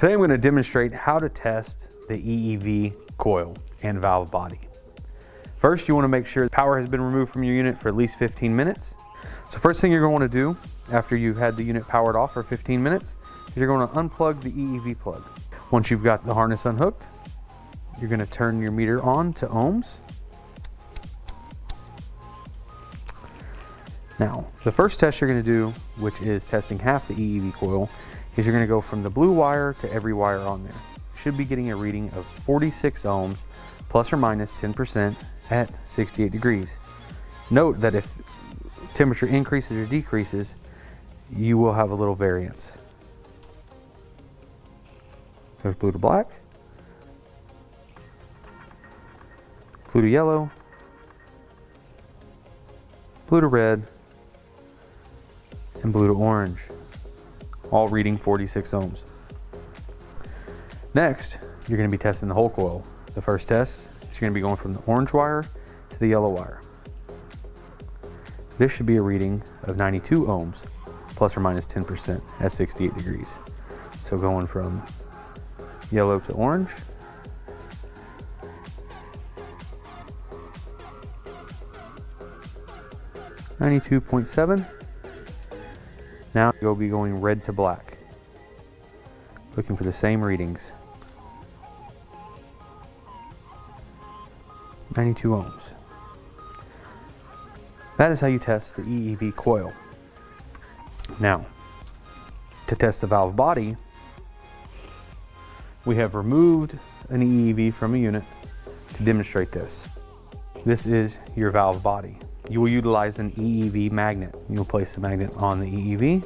Today I'm going to demonstrate how to test the EEV coil and valve body. First, you want to make sure power has been removed from your unit for at least 15 minutes. So first thing you're going to want to do after you've had the unit powered off for 15 minutes is you're going to unplug the EEV plug. Once you've got the harness unhooked, you're going to turn your meter on to ohms. Now, the first test you're going to do, which is testing half the EEV coil, is you're going to go from the blue wire to every wire on there. You should be getting a reading of 46 ohms plus or minus 10% at 68 degrees. Note that if temperature increases or decreases, you will have a little variance. There's blue to black, blue to yellow, blue to red, and blue to orange, all reading 46 ohms. Next, you're going to be testing the whole coil. The first test is you're going to be going from the orange wire to the yellow wire. This should be a reading of 92 ohms, plus or minus 10% at 68 degrees. So going from yellow to orange, Ninety-two point seven. Now you'll be going red to black, looking for the same readings. 92 ohms. That is how you test the EEV coil. Now, to test the valve body, we have removed an EEV from a unit to demonstrate this. This is your valve body. You will utilize an EEV magnet. You'll place the magnet on the EEV.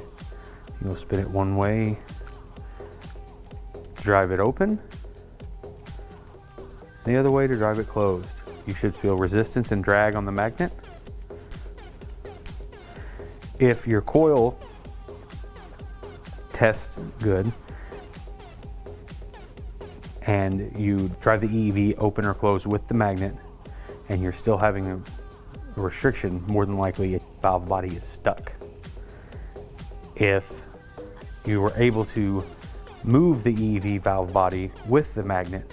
You'll spin it one way to drive it open, the other way to drive it closed. You should feel resistance and drag on the magnet. If your coil tests good and you drive the EEV open or closed with the magnet and you're still having restriction, more than likely a valve body is stuck. If you were able to move the EEV valve body with the magnet,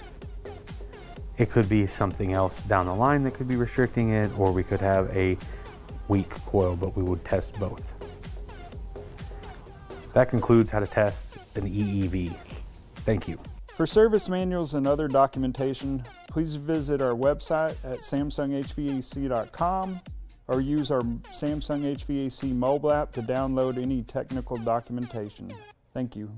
it could be something else down the line that could be restricting it, or we could have a weak coil, but we would test both. That concludes how to test an EEV. Thank you. For service manuals and other documentation, please visit our website at samsunghvac.com or use our Samsung HVAC mobile app to download any technical documentation. Thank you.